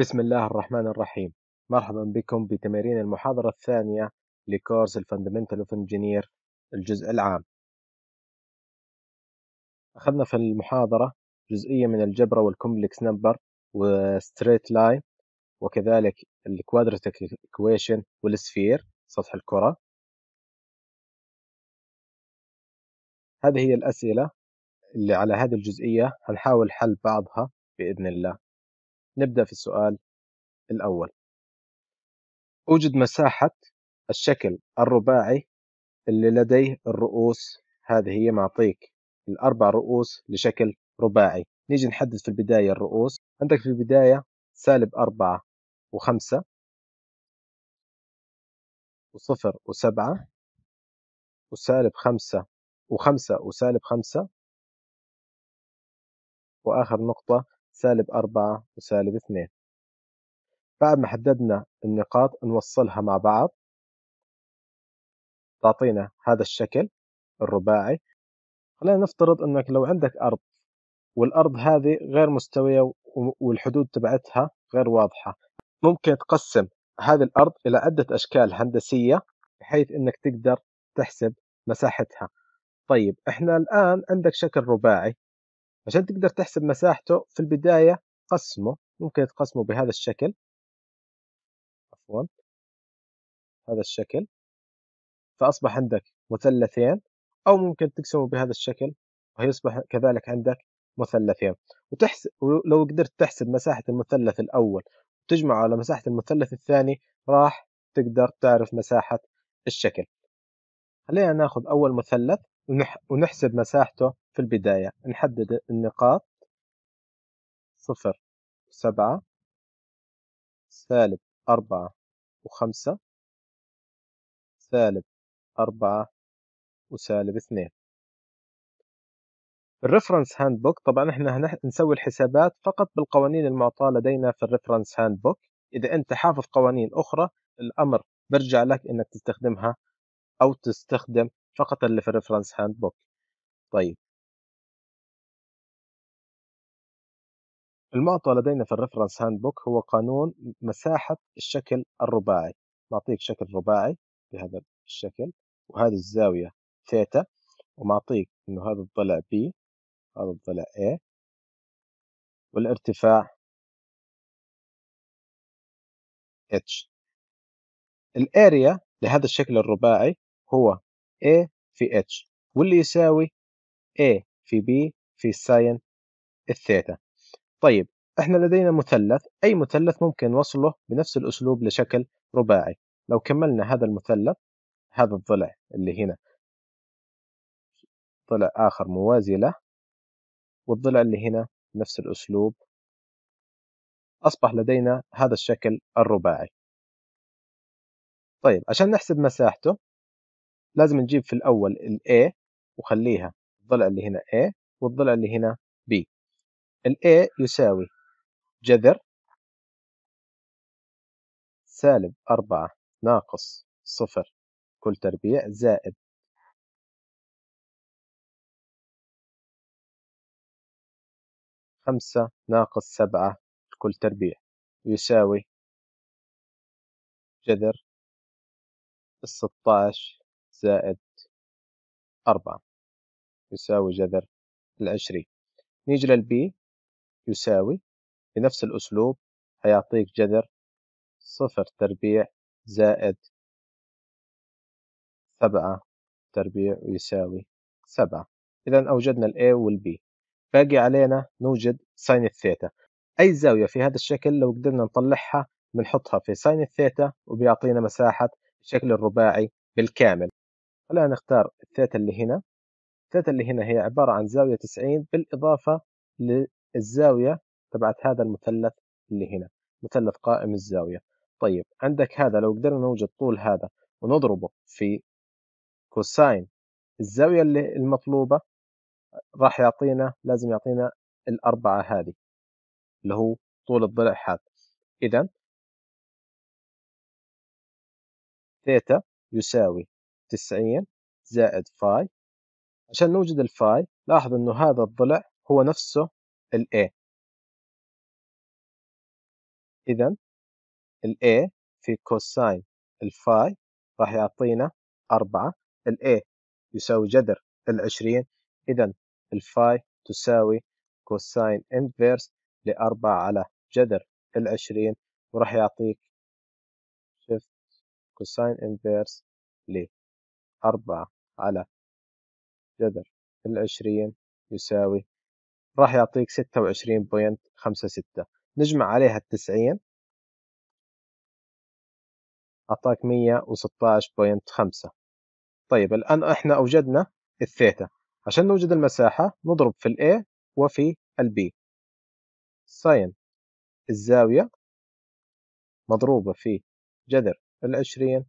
بسم الله الرحمن الرحيم. مرحبا بكم بتمارين المحاضرة الثانية ل course ال fundamental of engineer الجزء العام. أخذنا في المحاضرة جزئية من الجبر وال complex number و straight line وكذلك ال quadratic equation وال sphere سطح الكرة. هذه هي الأسئلة اللي على هذه الجزئية هنحاول حل بعضها بإذن الله. نبدأ في السؤال الأول. أوجد مساحة الشكل الرباعي اللي لديه الرؤوس. هذه هي معطيك الأربع رؤوس لشكل رباعي. نيجي نحدد في البداية الرؤوس. عندك في البداية سالب أربعة وخمسة وصفر وسبعة وسالب خمسة وخمسة وسالب خمسة. وآخر نقطة سالب أربعة وسالب اثنين. بعد ما حددنا النقاط نوصلها مع بعض. تعطينا هذا الشكل الرباعي. خلينا نفترض إنك لو عندك أرض والأرض هذه غير مستوية والحدود تبعتها غير واضحة. ممكن تقسم هذه الأرض إلى عدة أشكال هندسية بحيث إنك تقدر تحسب مساحتها. طيب إحنا الآن عندك شكل رباعي. عشان تقدر تحسب مساحته في البداية قسمه ممكن تقسمه بهذا الشكل. عفوا. هذا الشكل. فأصبح عندك مثلثين أو ممكن تقسمه بهذا الشكل ويصبح كذلك عندك مثلثين. وتحسب ولو قدرت تحسب مساحة المثلث الأول وتجمعه على مساحة المثلث الثاني راح تقدر تعرف مساحة الشكل. خلينا ناخذ أول مثلث ونحسب مساحته في البداية نحدد النقاط. صفر سبعة سالب أربعة وخمسة سالب أربعة وسالب اثنين. ال reference handbook طبعا إحنا نسوي الحسابات فقط بالقوانين المعطاة لدينا في ال reference handbook إذا أنت حافظ قوانين أخرى الأمر برجع لك إنك تستخدمها أو تستخدم فقط اللي في ال reference handbook طيب. المعطى لدينا في ال reference handbook هو قانون مساحة الشكل الرباعي. نعطيك شكل رباعي بهذا الشكل وهذه الزاوية ثيتا ومعطيك إنه هذا الضلع B هذا الضلع A والارتفاع H. ال area لهذا الشكل الرباعي هو A في H واللي يساوي A في B في sine ال theta. طيب إحنا لدينا مثلث أي مثلث ممكن وصله بنفس الأسلوب لشكل رباعي؟ لو كملنا هذا المثلث هذا الضلع اللي هنا ضلع آخر موازي له والضلع اللي هنا نفس الأسلوب أصبح لدينا هذا الشكل الرباعي. طيب عشان نحسب مساحته لازم نجيب في الأول ال A وخليها الضلع اللي هنا A والضلع اللي هنا B. ال A يساوي جذر سالب أربعة ناقص صفر كل تربيع زائد خمسة ناقص سبعة كل تربيع يساوي جذر الستاش زائد أربعة يساوي جذر العشرين. نيجي للبي يساوي بنفس الأسلوب هيعطيك جذر صفر تربيع زائد سبعة تربيع يساوي سبعة. إذا أوجدنا ال A وال B. باقي علينا نوجد sine ال theta أي زاوية في هذا الشكل لو قدرنا نطلعها بنحطها في sine ال theta وبيعطينا مساحة الشكل الرباعي بالكامل. خلينا نختار الثيتا اللي هنا. الثيتا اللي هنا هي عبارة عن زاوية 90 بالإضافة للزاوية تبعت هذا المثلث اللي هنا مثلث قائم الزاوية. طيب عندك هذا لو قدرنا نوجد طول هذا ونضربه في cosine الزاوية اللي المطلوبة راح يعطينا لازم يعطينا الأربعة هذه اللي هو طول الضلع هذا. إذا ثيتا يساوي تسعين زائد phi عشان نوجد ال phi لاحظ إنه هذا الضلع هو نفسه ال A إذا ال A في cosine ال phi راح يعطينا أربعة ال A يساوي جذر العشرين إذا ال phi تساوي cosine inverse لأربعة على جذر العشرين وراح يعطيك شفت cosine inverse لأربعة على جذر العشرين يساوي راح يعطيك ستة وعشرين point خمسة ستة. نجمع عليها التسعين. أعطاك مية وستاش point خمسة. طيب الآن إحنا أوجدنا الثيتا. عشان نوجد المساحة نضرب في ال A وفي ال B. sine الزاوية مضروبة في جذر العشرين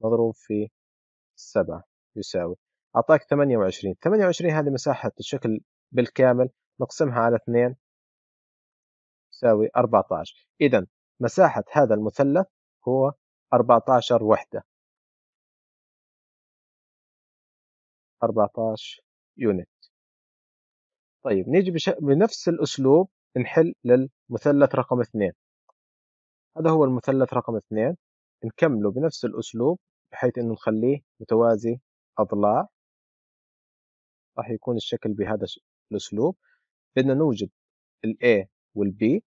مضروب في السبعة يساوي وعشرين. ثمانية وعشرين هذه مساحة الشكل بالكامل نقسمها على اثنين يساوي أربعة عشر. إذا مساحة هذا المثلث هو أربعة عشر وحدة. أربعة عشر يونت. طيب نيجي بش... بنفس الأسلوب نحل للمثلث رقم اثنين. هذا هو المثلث رقم اثنين. نكمله بنفس الأسلوب بحيث إنه نخليه متوازي أضلاع. راح يكون الشكل بهذا الأسلوب. بدنا نوجد ال A وال B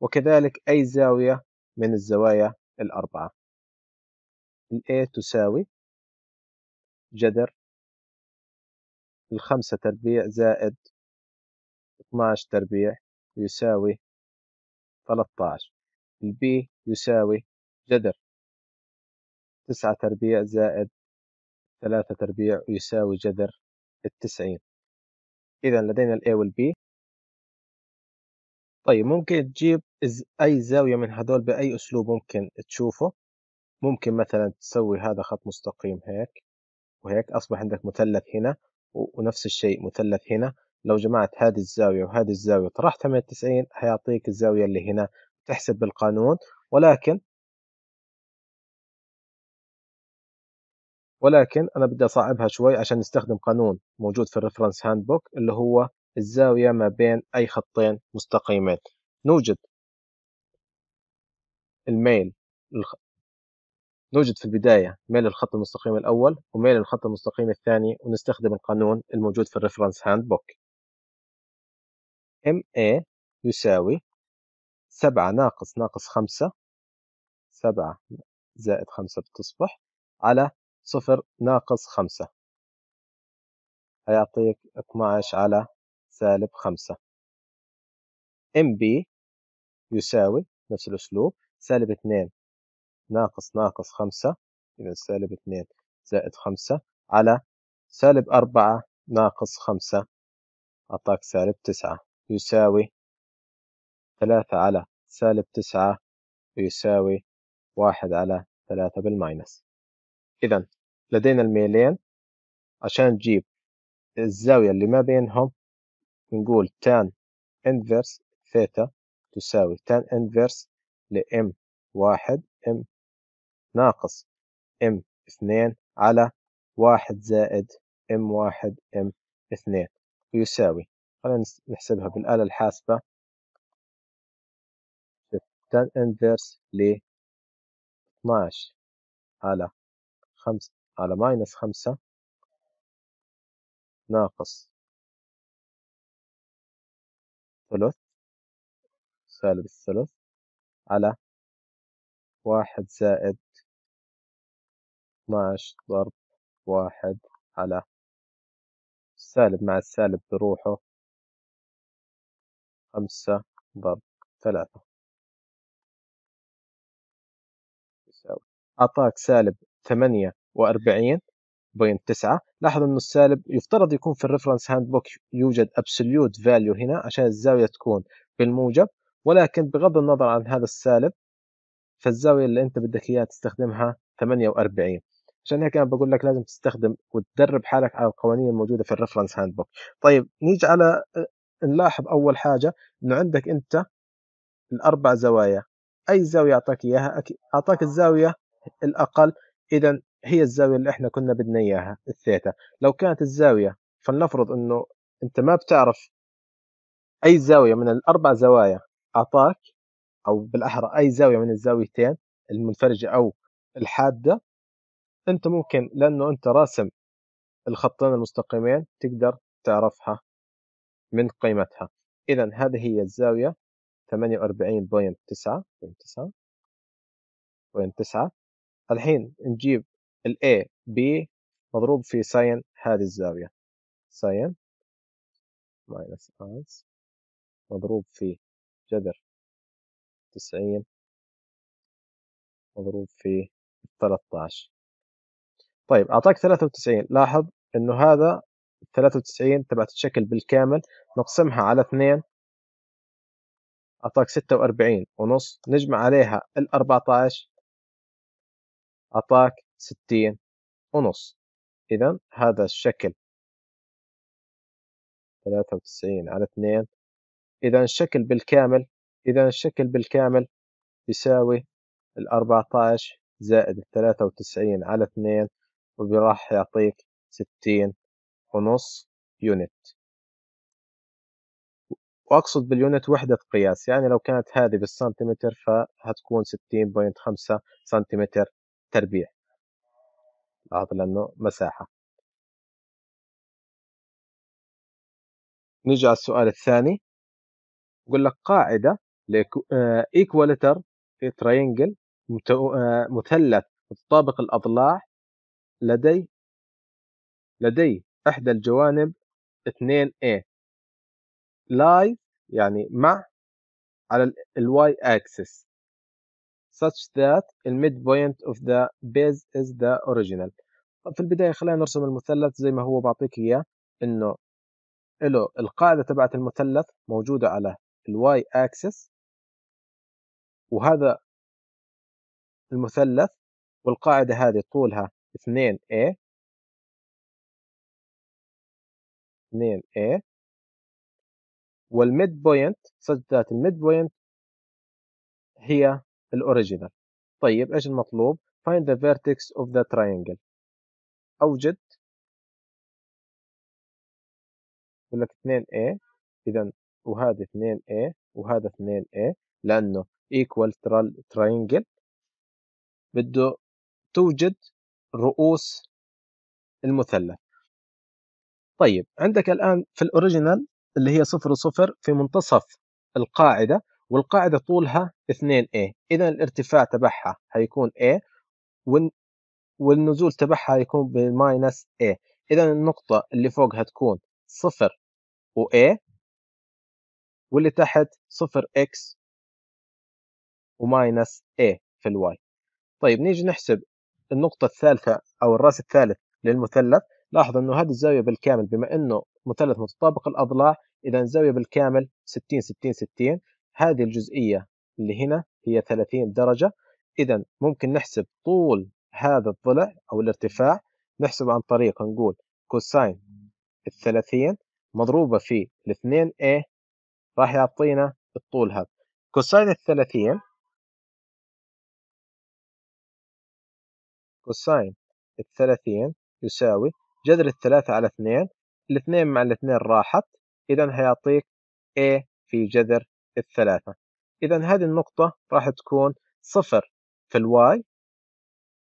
وكذلك أي زاوية من الزوايا الأربعة. ال A تساوي جذر الخمسة تربيع زائد 12 تربيع يساوي 13 ال B يساوي جذر تسعة تربيع زائد ثلاثة تربيع يساوي جذر التسعين. إذا لدينا ال A وال B. طيب ممكن تجيب أي زاوية من هدول بأي أسلوب ممكن تشوفه؟ ممكن مثلا تسوي هذا خط مستقيم هيك وهيك أصبح عندك مثلث هنا ونفس الشيء مثلث هنا. لو جمعت هذه الزاوية وهذه الزاوية وطرحتها من التسعين حيعطيك الزاوية اللي هنا تحسب بالقانون. ولكن ولكن أنا بدي أصعبها شوي عشان نستخدم قانون موجود في ال reference handbook اللي هو الزاوية ما بين أي خطين مستقيمين. نوجد الميل الخ... نوجد في البداية ميل الخط المستقيم الأول وميل الخط المستقيم الثاني ونستخدم القانون الموجود في ال reference handbook MA يساوي سبعة ناقص ناقص خمسة سبعة زائد خمسة بتصبح على صفر ناقص خمسة. هيعطيك 12 على سالب خمسة. MB يساوي نفس الأسلوب سالب اثنين ناقص ناقص خمسة إذا سالب اثنين زائد خمسة على سالب أربعة ناقص خمسة. أعطاك سالب تسعة يساوي ثلاثة على سالب تسعة يساوي واحد على ثلاثة بال minus. إذا لدينا الميلين عشان نجيب الزاوية اللي ما بينهم نقول tan inverse ثيتا تساوي inverse ل m واحد m ناقص m اثنين على واحد زائد m واحد m اثنين ويساوي. خلينا نحسبها بالآلة الحاسبة. tan inverse ل 12 على خمسة على ماينس خمسة ناقص ثلث سالب الثلث على واحد زائد اثناش ضرب واحد على السالب مع السالب بروحه خمسة ضرب ثلاثة. يساوي. أعطاك سالب ثمانية وأربعين point تسعة. لاحظ أنه السالب يفترض يكون في ال reference handbook يوجد absolute value هنا عشان الزاوية تكون بالموجب ولكن بغض النظر عن هذا السالب فالزاوية اللي أنت بدك إياها تستخدمها 48 عشان هيك أنا بقول لك لازم تستخدم وتدرب حالك على القوانين الموجودة في ال reference handbook طيب نيجي على نلاحظ أول حاجة أنه عندك أنت الأربع زوايا. أي زاوية أعطاك إياها؟ أعطاك الزاوية الأقل إذا هي الزاوية اللي إحنا كنا بدنا إياها الثيتا. لو كانت الزاوية فلنفرض إنه أنت ما بتعرف أي زاوية من الأربع زوايا أعطاك أو بالأحرى أي زاوية من الزاويتين المنفرجة أو الحادة أنت ممكن لأنه أنت راسم الخطين المستقيمين تقدر تعرفها من قيمتها. إذا هذه هي الزاوية 48.9 الحين نجيب ال A B مضروب في sine هذه الزاوية. sine minus أنس مضروب في جذر تسعين مضروب في 13 طيب أعطاك 93 لاحظ إنه هذا 93 تبعت الشكل بالكامل نقسمها على 2 أعطاك 46 ونص. نجمع عليها ال 14 أعطاك 60 ونص. إذا هذا الشكل. 93 على 2 إذا الشكل بالكامل إذا الشكل بالكامل يساوي ال 14 زائد ال 93 على 2 وبراح يعطيك 60 ونص unit. وأقصد بال unit وحدة قياس يعني لو كانت هذه بالسنتيمتر فهتكون 60.5 سنتيمتر تربيع. لاحظ لأنه مساحة. نيجي على السؤال الثاني. يقول لك قاعدة equilateral triangle مثلث متطابق الأضلاع لدي لدي إحدى الجوانب 2A lie يعني مع على ال y axis. Such that the midpoint of the base is the original. في البداية خلينا نرسم المثلث زي ما هو بعطيك إياه إنه له القاعدة تبعت المثلث موجودة على الواي axis وهذا المثلث والقاعدة هذه طولها 2A 2A وال mid point that ال mid point هي ال origin. طيب إيش المطلوب؟ Find the vertex of the triangle. أوجد. يقول لك 2A إذا وهذا 2A وهذا 2A لأنه equal triangle. بده توجد رؤوس المثلث. طيب عندك الآن في ال origin اللي هي صفر وصفر في منتصف القاعدة والقاعدة طولها 2A إذا الارتفاع تبعها هيكون A والنزول تبعها هيكون ب minus A. إذا النقطة اللي فوق هتكون صفر و A واللي تحت صفر x و minus A في ال y. طيب نيجي نحسب النقطة الثالثة أو الرأس الثالث للمثلث. لاحظ أنه هذه الزاوية بالكامل بما أنه مثلث متطابق الأضلاع إذا الزاوية بالكامل 60 60 60 هذه الجزئية اللي هنا هي 30 درجة. إذا ممكن نحسب طول هذا الضلع أو الارتفاع نحسب عن طريق نقول cosine الثلاثين مضروبة في الاثنين A راح يعطينا الطول هذا. cosine الثلاثين cosine الثلاثين يساوي جذر الثلاثة على اثنين الاثنين مع الاثنين راحت. إذا هيعطيك A في جذر الثلاثة. إذا هذه النقطة راح تكون صفر في ال y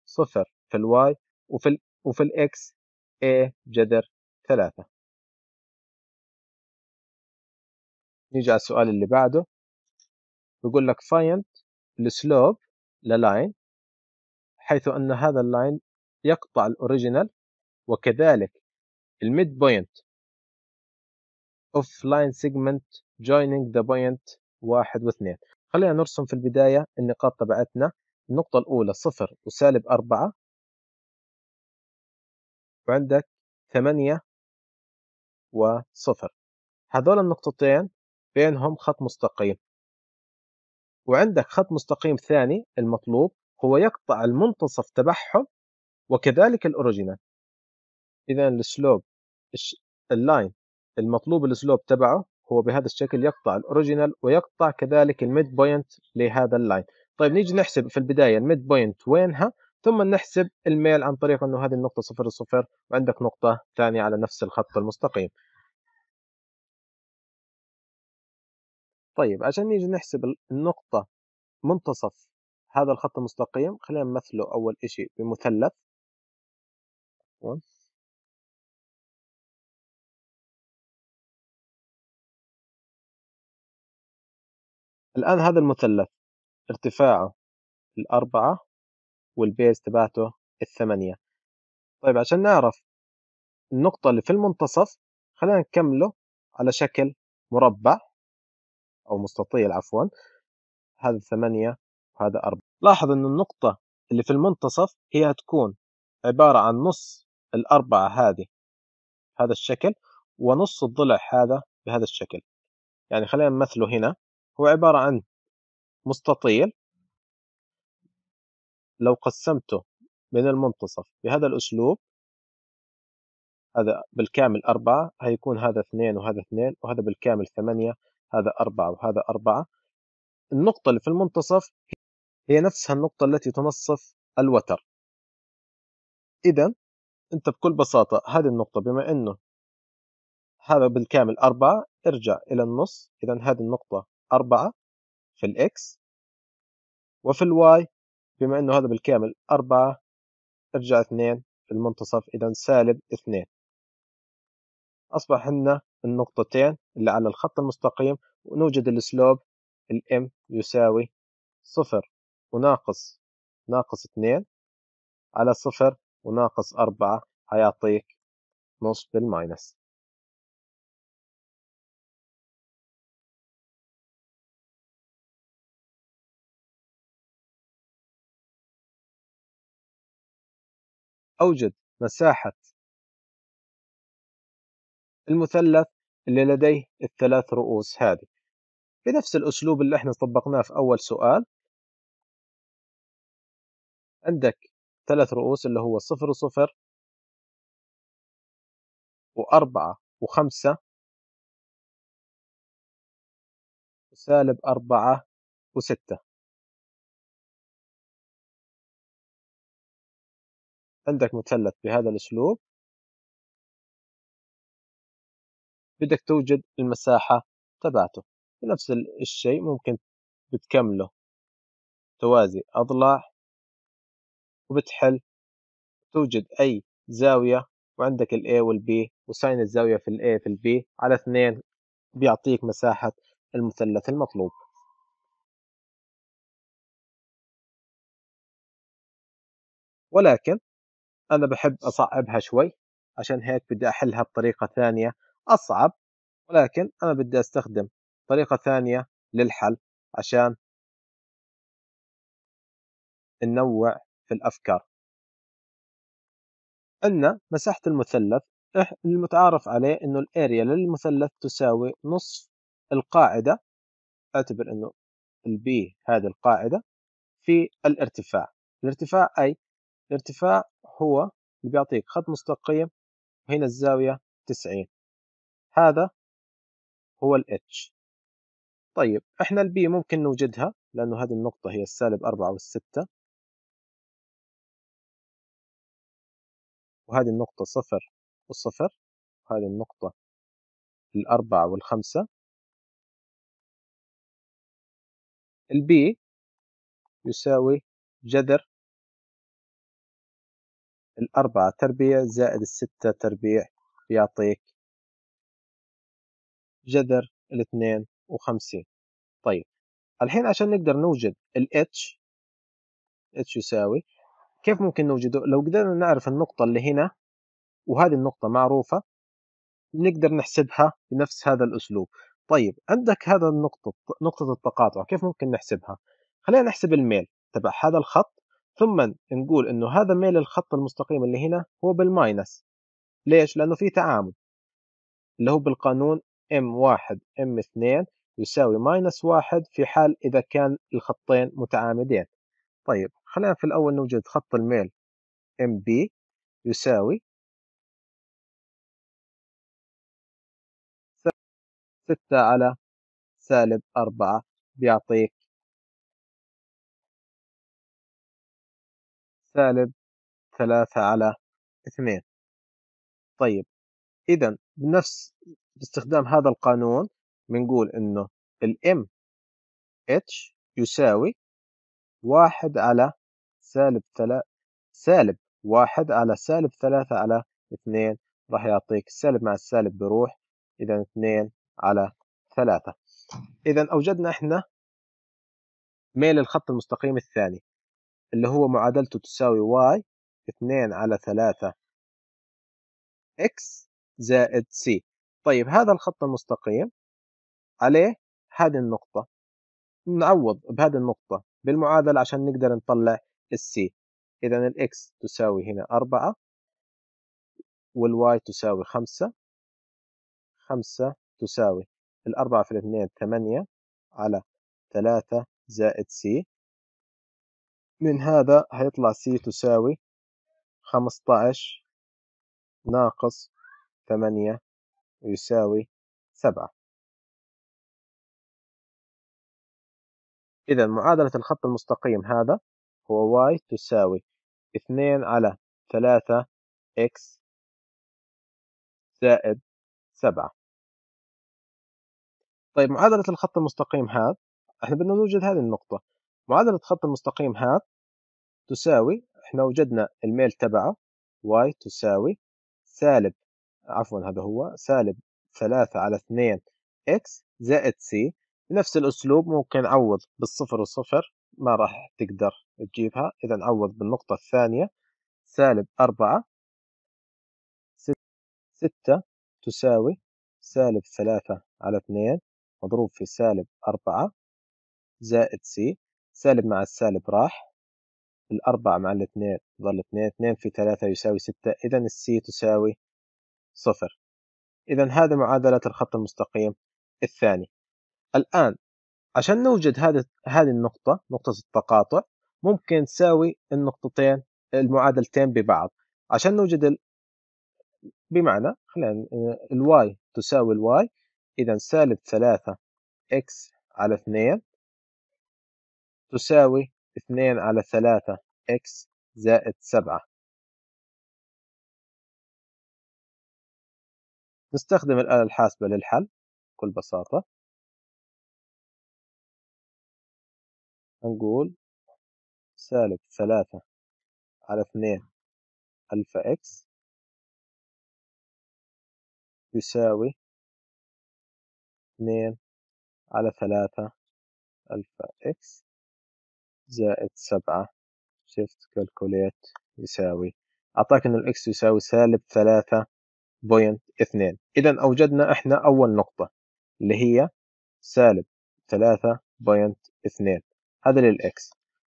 صفر في ال y وفي ال وفي ال x A جذر ثلاثة. نيجي على السؤال اللي بعده. بيقول لك find ال slope لل line حيث أن هذا ال line يقطع ال origin وكذلك ال mid point of line segment joining the point واحد واثنين. خلينا نرسم في البداية النقاط تبعتنا. النقطة الأولى صفر وسالب أربعة. وعندك ثمانية وصفر. هذول النقطتين بينهم خط مستقيم. وعندك خط مستقيم ثاني المطلوب هو يقطع المنتصف تبعهم وكذلك الأوريجينال. إذا السلوب اللاين المطلوب ال slope تبعه هو بهذا الشكل يقطع ال origin ال ويقطع كذلك ال mid point لهذا ال line طيب نيجي نحسب في البداية ال mid point وينها ثم نحسب الميل عن طريق أنه هذه النقطة صفر صفر وعندك نقطة ثانية على نفس الخط المستقيم. طيب عشان نيجي نحسب النقطة منتصف هذا الخط المستقيم خلينا نمثله أول إشي بمثلث. الآن هذا المثلث ارتفاعه الأربعة والبيز تبعته الثمانية. طيب عشان نعرف النقطة اللي في المنتصف خلينا نكمله على شكل مربع أو مستطيل عفوا. هذا ثمانية وهذا أربعة. لاحظ أن النقطة اللي في المنتصف هي هتكون عبارة عن نص الأربعة هذه هذا الشكل ونص الضلع هذا بهذا الشكل. يعني خلينا نمثله هنا. هو عبارة عن مستطيل لو قسمته من المنتصف بهذا الأسلوب هذا بالكامل أربعة هيكون هذا اثنين وهذا اثنين وهذا بالكامل ثمانية هذا أربعة وهذا أربعة. النقطة اللي في المنتصف هي نفسها النقطة التي تنصف الوتر. إذا أنت بكل بساطة هذه النقطة بما أنه هذا بالكامل أربعة ارجع إلى النص. إذا هذه النقطة أربعة في الإكس وفي الواي بما أنه هذا بالكامل أربعة ارجع اثنين في المنتصف إذا سالب اثنين. أصبح عندنا النقطتين اللي على الخط المستقيم ونوجد السلوب الام يساوي صفر وناقص ناقص اثنين على صفر وناقص أربعة هيعطيك نص بالماينس. أوجد مساحة المثلث اللي لديه الثلاث رؤوس هذه. بنفس الأسلوب اللي إحنا طبقناه في أول سؤال عندك ثلاث رؤوس اللي هو صفر وصفر وأربعة وخمسة وسالب أربعة وستة. عندك مثلث بهذا الأسلوب. بدك توجد المساحة تبعته. بنفس الشيء ممكن بتكمله. توازي أضلاع وبتحل. توجد أي زاوية وعندك ال A وال B وساين الزاوية في ال A في ال B. على اثنين بيعطيك مساحة المثلث المطلوب. ولكن أنا بحب أصعبها شوي عشان هيك بدي أحلها بطريقة ثانية أصعب ولكن أنا بدي أستخدم طريقة ثانية للحل عشان ننوع في الأفكار. عندنا مساحة المثلث المتعارف عليه إنه الأريا للمثلث تساوي نصف القاعدة أعتبر إنه ال B هذه القاعدة في الارتفاع. الارتفاع أي؟ الارتفاع هو اللي بيعطيك خط مستقيم وهنا الزاوية 90 هذا هو ال H. طيب إحنا ال B ممكن نوجدها لأنه هذه النقطة هي السالب أربعة والستة. وهذه النقطة صفر والصفر. وهذه النقطة الأربعة والخمسة. البي يساوي جذر الأربعة تربيع زائد الستة تربيع بيعطيك جذر الاثنين وخمسين. طيب الحين عشان نقدر نوجد ال H H يساوي كيف ممكن نوجده؟ لو قدرنا نعرف النقطة اللي هنا وهذه النقطة معروفة نقدر نحسبها بنفس هذا الأسلوب. طيب عندك هذا النقطة نقطة التقاطع كيف ممكن نحسبها؟ خلينا نحسب الميل. تبع هذا الخط ثم نقول إنه هذا ميل الخط المستقيم اللي هنا هو بال minus. ليش؟ لأنه في تعامد اللي هو بالقانون m1 m2 يساوي minus واحد في حال إذا كان الخطين متعامدين. طيب خلينا في الأول نوجد خط الميل MB يساوي ستة على سالب أربعة بيعطيك سالب ثلاثة على اثنين. طيب إذا بنفس باستخدام هذا القانون بنقول إنه الام اتش يساوي واحد على سالب ثلاثة سالب واحد على سالب ثلاثة على اثنين. راح يعطيك السالب مع السالب بروح إذا اثنين على ثلاثة. إذا أوجدنا إحنا ميل الخط المستقيم الثاني. اللي هو معادلته تساوي y 2 على 3 x زائد c طيب هذا الخط المستقيم. عليه هذه النقطة. نعوض بهذه النقطة بالمعادلة عشان نقدر نطلع ال C إذا ال X تساوي هنا أربعة وال Y تساوي خمسة. خمسة تساوي الأربعة في الاثنين ثمانية على ثلاثة زائد C من هذا هيطلع C تساوي خمسطعش ناقص ثمانية يساوي سبعة. إذا معادلة الخط المستقيم هذا هو y تساوي اثنين على ثلاثة x زائد سبعة. طيب معادلة الخط المستقيم هذا إحنا بدنا نوجد هذه النقطة. معادلة الخط المستقيم هذا تساوي إحنا وجدنا الميل تبعه y تساوي سالب عفوا هذا هو سالب ثلاثة على اثنين x زائد c بنفس الأسلوب ممكن نعوض بالصفر وصفر ما راح تقدر تجيبها. إذا نعوض بالنقطة الثانية سالب أربعة ستة تساوي سالب ثلاثة على اثنين مضروب في سالب أربعة زائد سي. سالب مع السالب راح الأربعة مع الاثنين ظل اثنين اثنين في ثلاثة يساوي ستة إذا السي تساوي صفر. إذا هذه معادلة الخط المستقيم الثاني. الآن عشان نوجد هذه هذه النقطة نقطة التقاطع ممكن نساوي النقطتين المعادلتين ببعض. عشان نوجد ال... بمعنى خلينا ال Y تساوي ال Y إذا سالب ثلاثة إكس على اثنين تساوي اثنين على ثلاثة X زائد سبعة. نستخدم الآلة الحاسبة للحل بكل بساطة. نقول سالب ثلاثة على اثنين alpha X يساوي اثنين على ثلاثة alpha X زائد سبعة. شيفت كالكوليت يساوي. أعطاك إن ال X يساوي سالب ثلاثة point اثنين. إذا أوجدنا إحنا أول نقطة اللي هي سالب ثلاثة point اثنين. هذا لل X.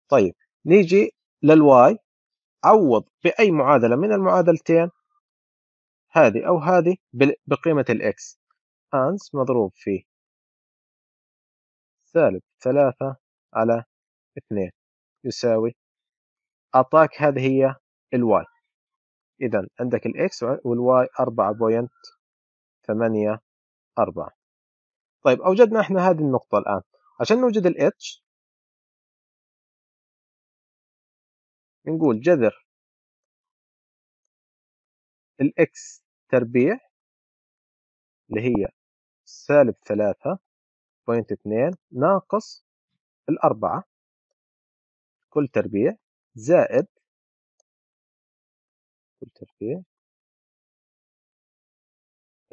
طيب نيجي لل Y. عوض بأي معادلة من المعادلتين؟ هذه أو هذه بقيمة ال X. answer مضروب في سالب ثلاثة على اثنين يساوي أعطاك هذه هي ال Y إذا عندك ال X وال Y أربعة point ثمانية أربعة. طيب أوجدنا إحنا هذه النقطة الآن. عشان نوجد ال H نقول جذر ال X تربيع اللي هي سالب ثلاثة point اثنين ناقص الأربعة كل تربيع زائد كل تربيع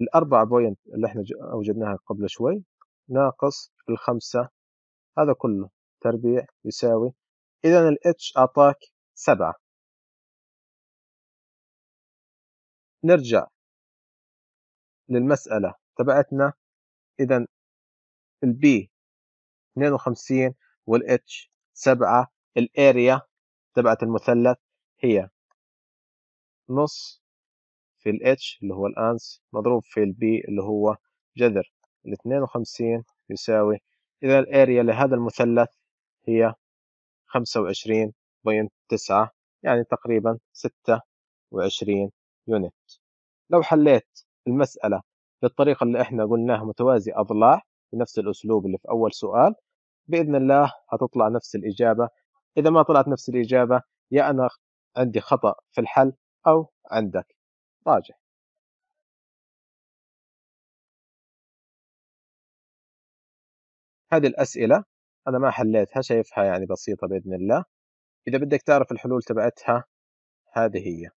الأربعة point اللي إحنا أوجدناها قبل شوي ناقص الخمسة. هذا كله تربيع يساوي إذا ال H أعطاك سبعة. نرجع للمسألة تبعتنا. إذا ال B 52 وال H 7 ال area تبعت المثلث هي نص في ال H اللي هو ال answer مضروب في ال B اللي هو جذر. ال 52 يساوي إذا ال area لهذا المثلث هي 25.9 يعني تقريبا 26 unit لو حليت المسألة بالطريقة اللي إحنا قلناها متوازي أضلاع بنفس الأسلوب اللي في أول سؤال بإذن الله هتطلع نفس الإجابة إذا ما طلعت نفس الإجابة يا أنا عندي خطأ في الحل أو عندك راجع هذه الأسئلة أنا ما حليتها شايفها يعني بسيطة بإذن الله. إذا بدك تعرف الحلول تبعتها هذه هي.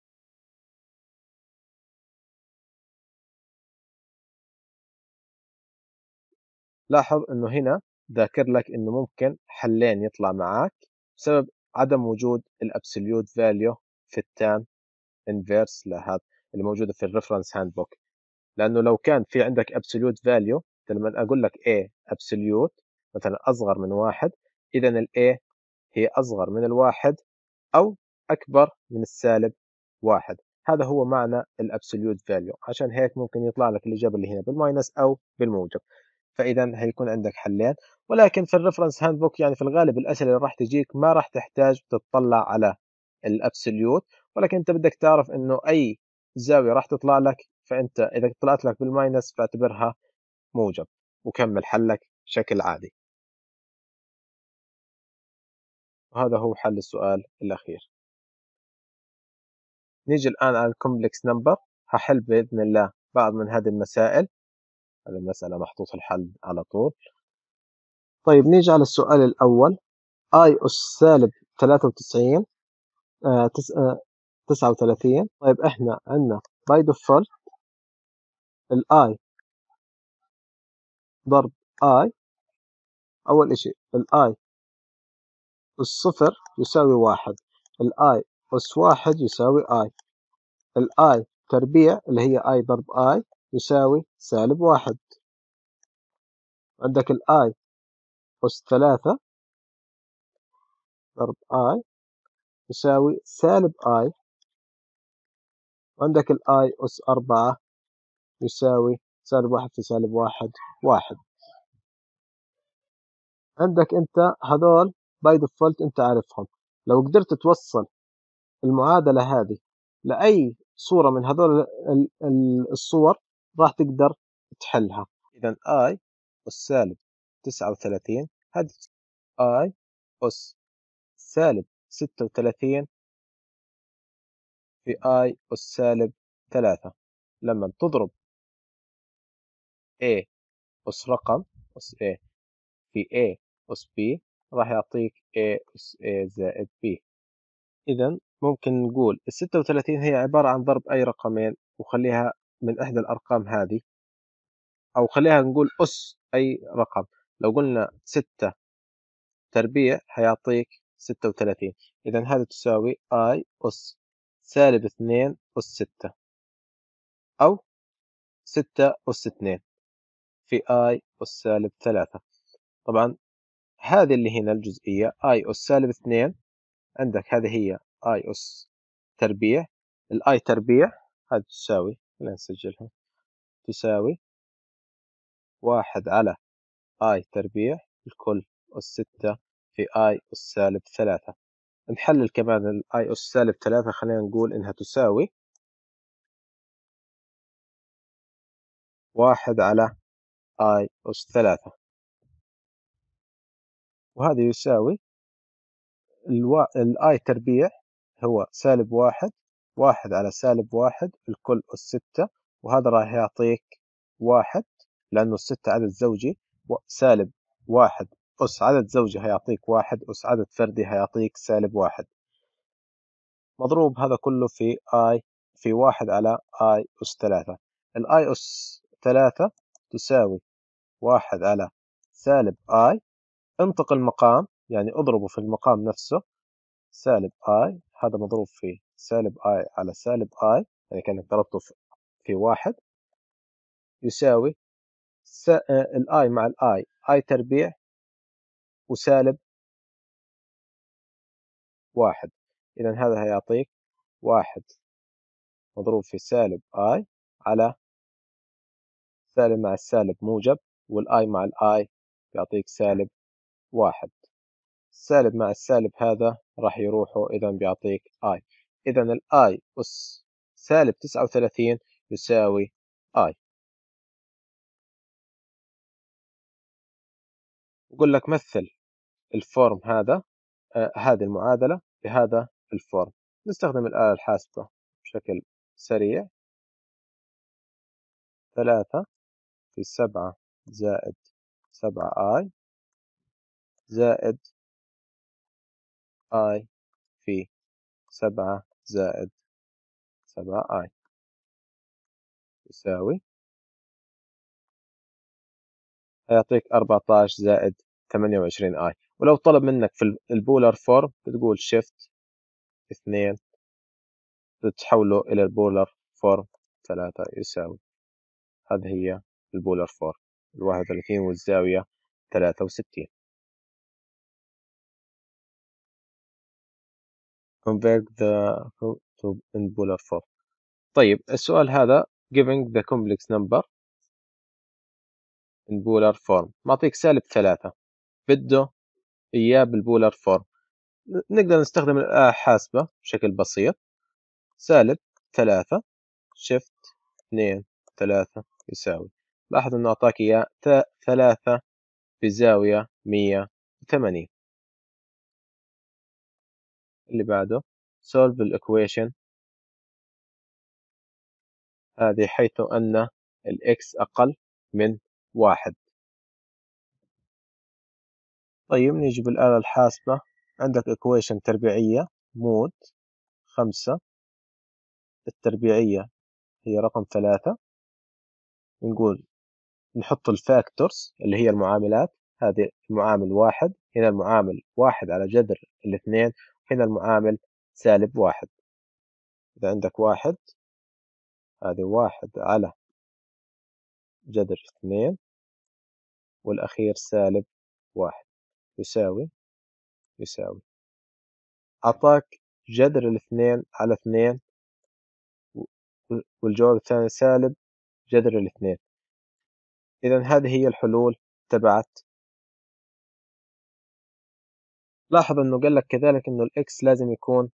لاحظ إنه هنا ذاكر لك إنه ممكن حلين يطلع معك بسبب عدم وجود ال absolute value في ال tan inverse لهذا اللي موجودة في ال reference handbook لأنه لو كان في عندك absolute value لما أقول لك A absolute مثلا أصغر من واحد اذا ال A هي أصغر من الواحد أو أكبر من السالب واحد. هذا هو معنى ال absolute value عشان هيك ممكن يطلع لك الإجابة اللي هنا بال minus أو بالموجب. فاذا هيكون عندك حلين. ولكن في ال reference handbook يعني في الغالب الأسئلة اللي راح تجيك ما راح تحتاج تطلع على ال absolute ولكن أنت بدك تعرف إنه أي زاوية راح تطلع لك فأنت إذا طلعت لك بال minus فاعتبرها موجب. وكمل حلك بشكل عادي. وهذا هو حل السؤال الأخير. نيجي الآن على ال complex number هحل بإذن الله بعض من هذه المسائل. المسألة محطوط الحل على طول. طيب نيجي على السؤال الأول. I أس سالب 93 آه تس... آه 39 طيب إحنا عندنا by default الآي ضرب I أول إشي الآي الصفر يساوي واحد الآي أس واحد يساوي آي الآي تربيع اللي هي آي ضرب آي يساوي سالب واحد. عندك الآي أس ثلاثة ضرب آي يساوي سالب آي وعندك الآي أس أربعة يساوي سالب واحد في سالب واحد واحد. عندك أنت هذول by default أنت عارفهم. لو قدرت توصل المعادلة هذه لأي صورة من هذول الصور راح تقدر تحلها. إذا I أس سالب تسعة وثلاثين هذه I أس سالب ستة وثلاثين في I أس سالب ثلاثة. لما تضرب A أس رقم أس A في A أس B راح يعطيك A أس A زائد B. إذا ممكن نقول الستة وثلاثين هي عبارة عن ضرب أي رقمين وخليها من إحدى الأرقام هذه أو خليها نقول أس أي رقم. لو قلنا ستة تربيع حيعطيك ستة وثلاثين. إذا هذا تساوي I أس سالب اثنين أس ستة أو ستة أس اثنين في I أس سالب ثلاثة. طبعا هذه اللي هنا الجزئية I أس سالب اثنين. عندك هذه هي I أس تربيع. الآي تربيع هذه تساوي خلينا نسجلها. تساوي واحد على I تربيع الكل أس ستة في I أس سالب ثلاثة. نحلل كمان ال I أس سالب ثلاثة خلينا نقول إنها تساوي واحد على I أس ثلاثة. وهذا يساوي الآي تربيع هو سالب واحد واحد على سالب واحد الكل أس ستة وهذا راح يعطيك واحد لأنه الستة عدد زوجي سالب واحد أس عدد زوجي هيعطيك واحد أس عدد فردي هيعطيك سالب واحد. مضروب هذا كله في I في واحد على I أس ثلاثة. الآي أس ثلاثة تساوي واحد على سالب I. انتقل مقام يعني اضربه في المقام نفسه سالب I هذا مضروب في سالب I على سالب I يعني كأنك ضربته في واحد يساوي الاي مع الاي آي. تربيع وسالب واحد. إذا هذا هيعطيك واحد مضروب في سالب آي على سالب مع السالب موجب والاي مع الاي يعطيك سالب واحد. السالب مع السالب هذا راح يروحوا إذا بيعطيك آي. إذا الاي أس سالب تسعة وثلاثين يساوي اي يقول لك مثل ال form هذا آه هذه المعادلة بهذا ال form. نستخدم الآلة الحاسبة بشكل سريع. ثلاثة في سبعة زائد سبعة آي زائد آي في سبعة زائد سبعة آي يساوي هيعطيك 14 زائد 28 آي. ولو طلب منك في ال polar form بتقول shift اثنين بتحوله إلى ال polar form ثلاثة يساوي. هذه هي ال polar form الواحد وثلاثين والزاوية ثلاثة وستين. Convert the to in polar form. طيب السؤال هذا giving the complex number in polar form. معطيك سالب ثلاثة. بده إياه بال polar form. نقدر نستخدم الآلة الحاسبة بشكل بسيط. سالب ثلاثة shift اثنين ثلاثة يساوي. لاحظ إنه أعطاك إياه ثلاثة بزاوية مية وثمانين. اللي بعده. solve ال equation هذه حيث أن ال x أقل من واحد. طيب نيجي بالآلة الحاسبة. عندك equation تربيعية mode خمسة. التربيعية هي رقم ثلاثة. نقول نحط ال factors اللي هي المعاملات. هذه المعامل واحد هنا المعامل واحد على جذر الاثنين. هنا المعامل سالب واحد. إذا عندك واحد هذه واحد على جذر اثنين والأخير سالب واحد. يساوي يساوي. أعطاك جذر الاثنين على اثنين والجواب الثاني سالب جذر الاثنين. إذا هذه هي الحلول تبعت لاحظ إنه قال لك كذلك إنه الإكس لازم يكون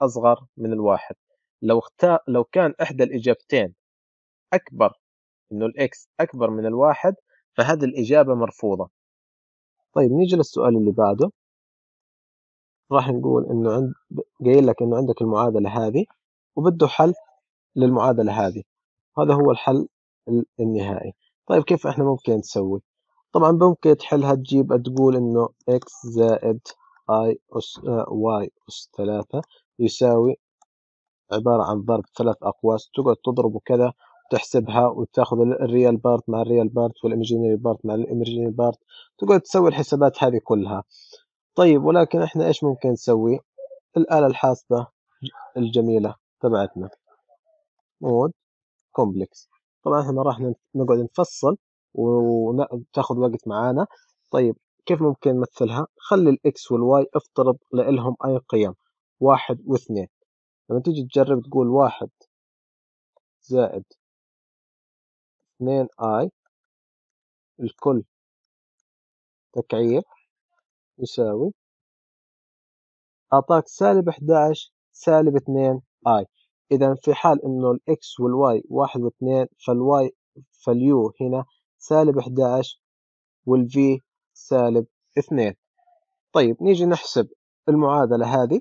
أصغر من الواحد. لو اختار لو كان إحدى الإجابتين أكبر إنه الإكس أكبر من الواحد فهذه الإجابة مرفوضة. طيب نيجي للسؤال اللي بعده. راح نقول إنه عند قايل لك إنه عندك المعادلة هذه وبده حل للمعادلة هذه. هذا هو الحل النهائي. طيب كيف إحنا ممكن نسوي؟ طبعا ممكن تحلها تجيب تقول إنه x زائد i أس y أس ثلاثة يساوي عبارة عن ضرب ثلاث أقواس. تقعد تضرب كذا وتحسبها وتاخذ الريال بارت مع الريال بارت والإيماجينري بارت مع الإيماجينري بارت. تقعد تسوي الحسابات هذه كلها. طيب ولكن إحنا إيش ممكن نسوي؟ الآلة الحاسبة الجميلة تبعتنا. mode complex. طبعا إحنا ما راح نقعد نفصل وتاخذ وقت معانا. طيب كيف ممكن نمثلها؟ خلي ال x وال y افترض لهم أي قيم. واحد واثنين. لما تيجي تجرب تقول واحد زائد اثنين آي الكل تكعيب يساوي أعطاك سالب 11 سالب 2 آي. إذا في حال إنه ال x وال y واحد واثنين فال y value هنا سالب 11 وال v سالب 2 طيب نيجي نحسب المعادلة هذه.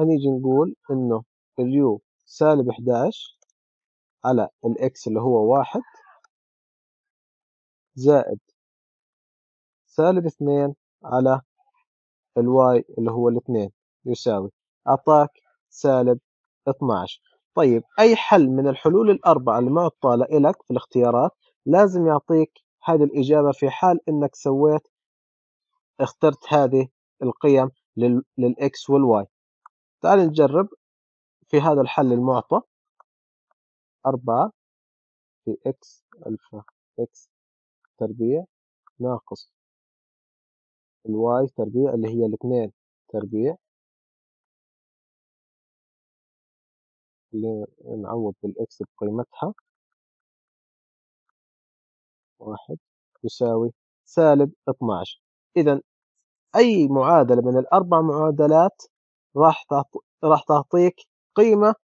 هنيجي نقول إنه ال u سالب 11 على ال x اللي هو واحد زائد سالب 2 على ال y اللي هو الاثنين يساوي. أعطاك سالب 12 طيب أي حل من الحلول الأربعة المعطى لك في الاختيارات؟ لازم يعطيك هذه الإجابة في حال إنك سويت اخترت هذه القيم لل x وال y. تعال نجرب في هذا الحل المعطى. أربعة في إكس ألفا إكس تربيع ناقص ال y تربيع اللي هي الاثنين تربيع. اللي نعوض بال x بقيمتها. واحد يساوي سالب 12 إذا أي معادلة من الأربع معادلات راح راح تعطيك قيمة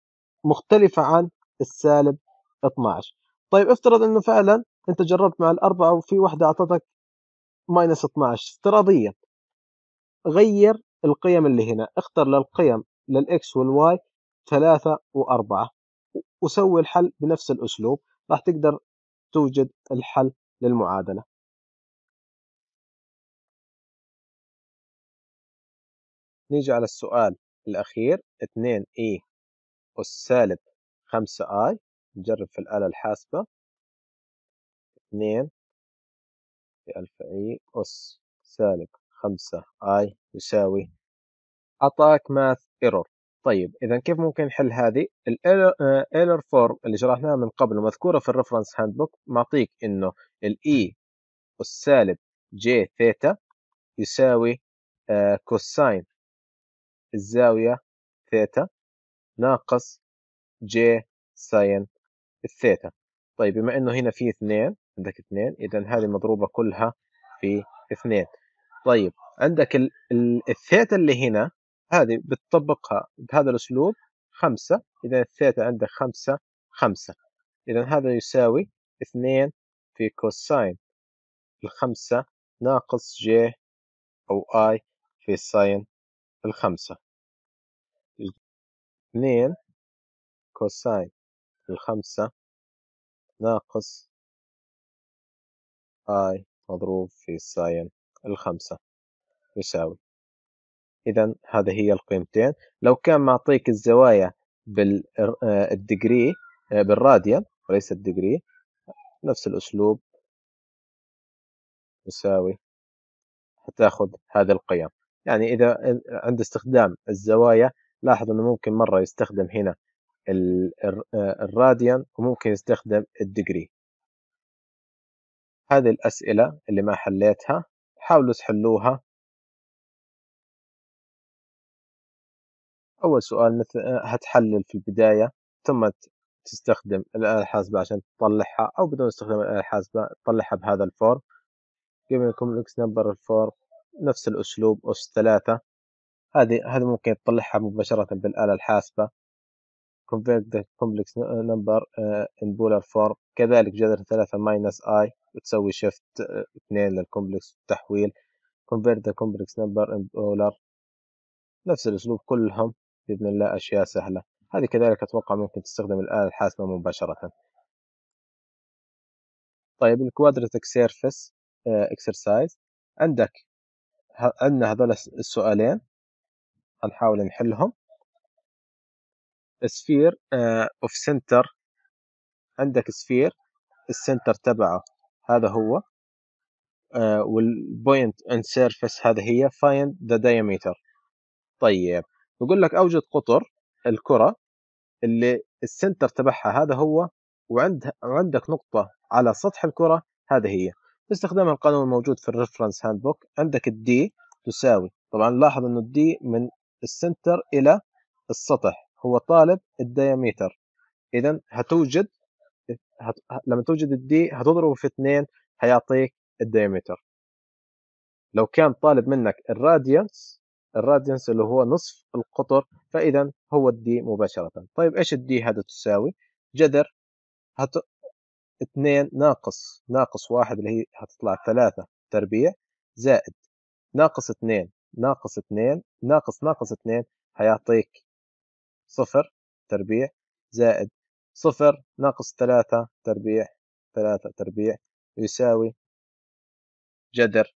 مختلفة عن السالب 12 طيب افترض إنه فعلا أنت جربت مع الأربعة وفي واحدة أعطتك minus 12 افتراضيا غير القيم اللي هنا. اختر للقيم لل x وال y ثلاثة وأربعة وسوي الحل بنفس الأسلوب. راح تقدر توجد الحل للمعادلة. نيجي على السؤال الأخير 2e أس سالب 5i نجرب في الآلة الحاسبة. 2 في ألف e أس سالب 5 i يساوي أعطاك math error طيب إذا كيف ممكن نحل هذه؟ ال Euler form اللي شرحناها من قبل ومذكورة في ال reference handbook معطيك إنه ال e أس سالب j theta يساوي cosine الزاوية ثيتا ناقص j sine ال theta طيب بما إنه هنا في اثنين عندك اثنين اذا هذه مضروبة كلها في اثنين طيب عندك الثيتا اللي هنا هذه بتطبقها بهذا الأسلوب خمسة إذا الثيتا عندك خمسة خمسة. إذا هذا يساوي اثنين في cosine الخمسة ناقص j أو i في sine الخمسة. اثنين cosine الخمسة ناقص i مضروب في sine الخمسة. يساوي. إذا هذه هي القيمتين. لو كان معطيك الزوايا بالدجري آه، بالراديان وليس الدجري نفس الأسلوب يساوي هتاخذ هذه القيم. يعني إذا عند استخدام الزوايا لاحظ أنه ممكن مرة يستخدم هنا الراديان وممكن يستخدم الدجري هذه الأسئلة اللي ما حليتها حاولوا تحلوها أول سؤال مثل هتحلل في البداية ثم تستخدم الآلة الحاسبة عشان تطلعها أو بدون استخدام الآلة الحاسبة تطلعها بهذا ال form given complex number ال form نفس الأسلوب أس ثلاثة. هذه هذه ممكن تطلعها مباشرة بالآلة الحاسبة. Convert the complex number uh, in polar form كذلك جذر ثلاثة minus i وتسوي shift اثنين لل complex تحويل. Convert the complex number in polar نفس الأسلوب كلهم. بإذن الله أشياء سهلة. هذه كذلك أتوقع ممكن تستخدم الآلة الحاسبة مباشرة. طيب ال quadratic surface exercise عندك عندنا هذول السؤالين. هنحاول نحلهم. sphere of center عندك sphere ال center تبعه. هذا هو. وال point on surface هذا هي. find the diameter. طيب. بقول لك أوجد قطر الكرة اللي ال center تبعها هذا هو وعند وعندك نقطة على سطح الكرة هذه هي. باستخدام القانون الموجود في ال reference handbook عندك ال d تساوي. طبعا لاحظ إنه ال d من ال center إلى السطح هو طالب ال diameter. اذا هتوجد هت... لما توجد ال d هتضربه في اثنين هيعطيك ال diameter. لو كان طالب منك ال radius ال radius اللي هو نصف القطر فاذا هو ال d مباشرة. طيب إيش ال d هذا تساوي؟ جذر هت... اثنين ناقص ناقص واحد اللي هي هتطلع ثلاثة تربيع زائد ناقص اثنين ناقص اثنين ناقص ناقص اثنين هيعطيك صفر تربيع زائد صفر ناقص ثلاثة تربيع ثلاثة تربيع يساوي جذر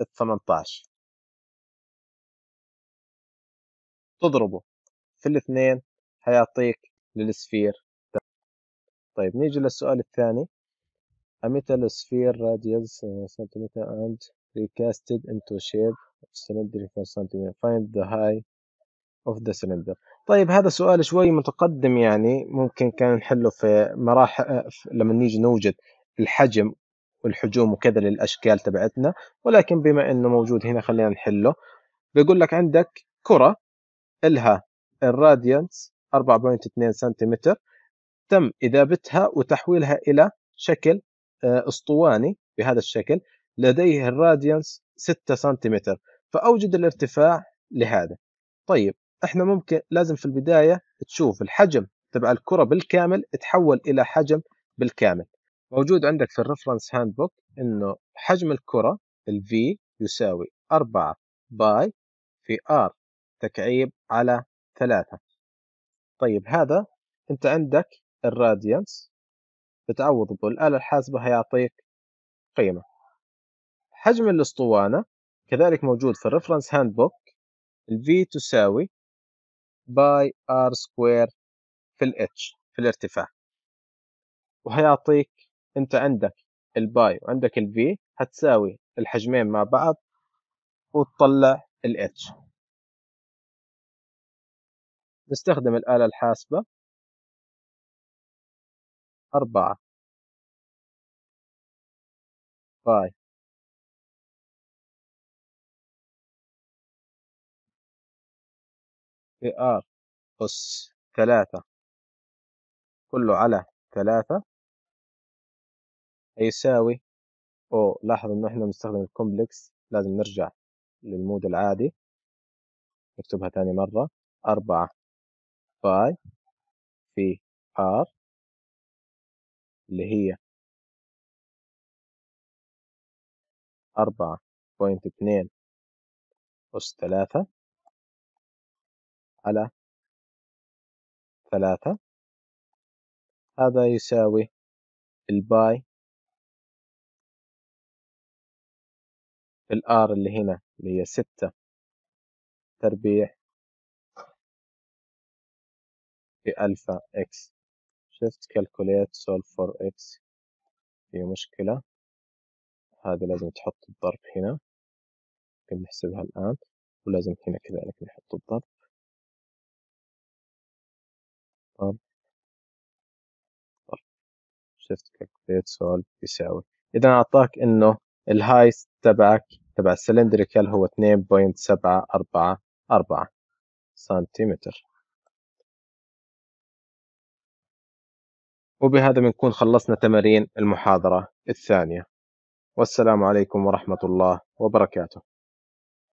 الثمنتاش. تضربه في الاثنين هيعطيك للسفير طيب نيجي للسؤال الثاني. A metal sphere radius centimeter and recasted into shape cylindrical centimeter? Find the height of the cylinder. طيب هذا سؤال شوي متقدم يعني ممكن كان نحله في مراحل لما نيجي نوجد الحجم والحجوم وكذا للأشكال تبعتنا ولكن بما إنه موجود هنا خلينا نحله. بيقول لك عندك كرة الها الراديانس 4.2 سنتيمتر تم إذابتها وتحويلها إلى شكل آه، أسطواني بهذا الشكل لديه ال radius 6 سنتيمتر. فأوجد الارتفاع لهذا. طيب إحنا ممكن لازم في البداية تشوف الحجم تبع الكرة بالكامل تحول إلى حجم بالكامل. موجود عندك في ال reference handbook إنه حجم الكرة ال V يساوي 4 pi في r تكعيب على 3 طيب هذا أنت عندك ال radius بتعوض بالآلة الحاسبة هيعطيك قيمة. حجم الأسطوانة كذلك موجود في ال reference handbook ال V تساوي pi r square في الاتش في الارتفاع. وهيعطيك أنت عندك ال pi وعندك ال V هتساوي الحجمين مع بعض وتطلع الاتش نستخدم الآلة الحاسبة. أربعة. pi في r أس ثلاثة. كله على ثلاثة. يساوي أو لاحظ إنه إحنا بنستخدم ال complex لازم نرجع لل mode العادي. نكتبها تاني مرة. أربعة. pi في r اللي هي أربعة point اثنين أس ثلاثة على ثلاثة. هذا يساوي ال pi ال r اللي هنا اللي هي ستة. تربيع في alpha x. shift calculate solve for x هي مشكلة. هذه لازم تحط الضرب هنا. ممكن نحسبها الآن. ولازم هنا كذلك نحط الضرب. ضرب ضرب shift calculate solve يساوي. إذا أعطاك إنه ال height تبعك تبع ال cylindrical هو 2.744 سنتيمتر. وبهذا بنكون خلصنا تمارين المحاضرة الثانية. والسلام عليكم ورحمة الله وبركاته.